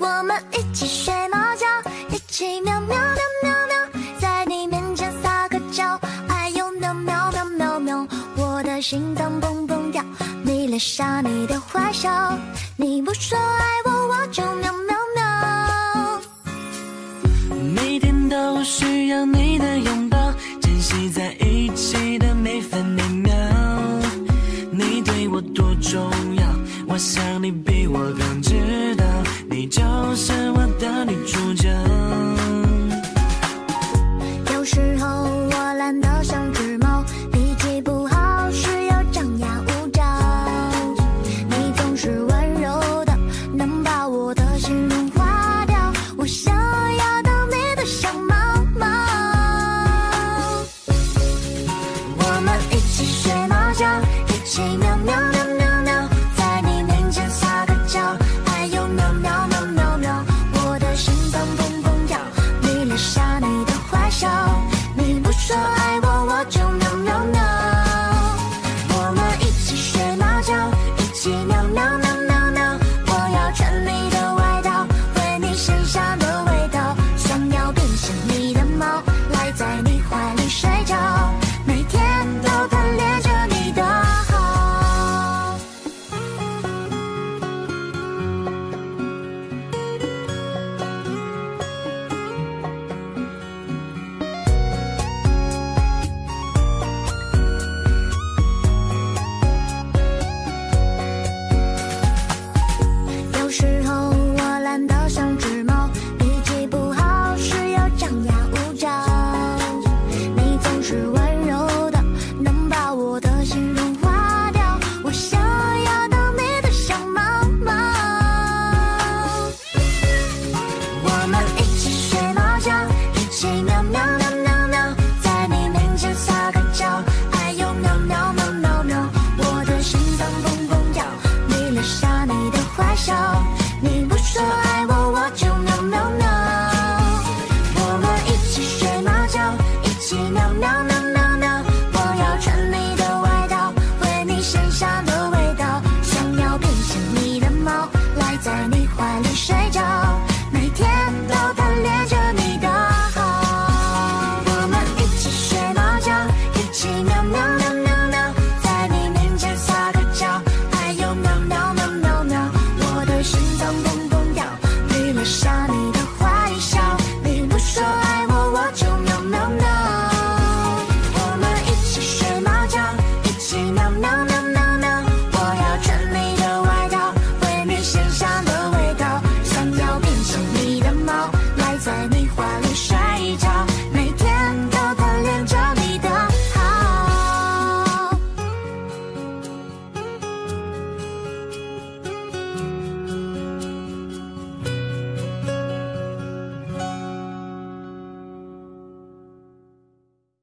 我们一起睡猫觉，一起喵喵喵喵喵，在你面前撒个娇，哎呦喵喵喵喵喵，我的心脏砰砰跳，迷恋上你的坏笑，你不说爱我，我就喵喵喵。每天都需要你的拥抱，珍惜在一起的每分每秒，你对我多重要。我想你比我更知道你就是我怀里睡着。